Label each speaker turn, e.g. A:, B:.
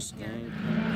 A: Skank.